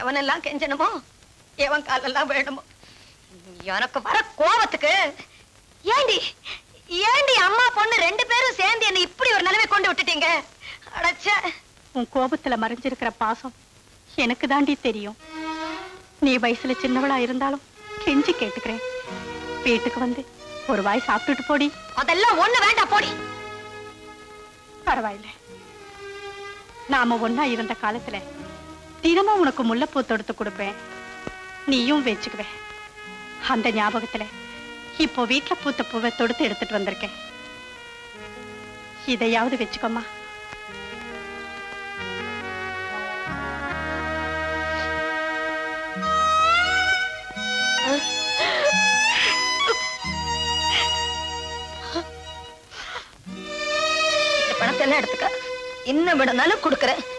எவனெல்லாம் கெஞ்சணுமோ எவன் காலெல்லாம் வேணுமோ. எனக்கு வர கோபத்துக்கு ஏண்டி ஏண்டி அம்மா பொண்ணு ரெண்டு பேரும் சேர்ந்து என்ன இப்படி ஒரு நிலைமை கொண்டு விட்டுட்டீங்க? அடச்ச. உன் கோபத்துல மறைஞ்சிருக்கிற பாசம் எனக்கு தாண்டி தெரியும். நீ வயசுல சின்னவளா இருந்தாலும் கெஞ்சி கேட்டுக்கிறேன். வீட்டுக்கு வந்து ஒரு வாய் சாப்பிட்டுட்டு போடி. அதெல்லாம் ஒண்ணு வேண்டாம் போடி. பரவாயில்ல. நாம ஒண்ணா இருந்த காலத்துல தினமும் உனக்கு முல்லைப்பூ தொடுத்து கொடுப்பேன். நீயும் வச்சுக்குவேன் அந்த ஞாபகத்துல இப்போ வீட்டுல பூத்த பூவை தொடுத்து எடுத்துட்டு வந்திருக்கேன். இதையாவது வச்சுக்கோமா பணத்தை எல்லாம் எடுத்துக்க? இன்னும் விடனாலும் கொடுக்குறேன்.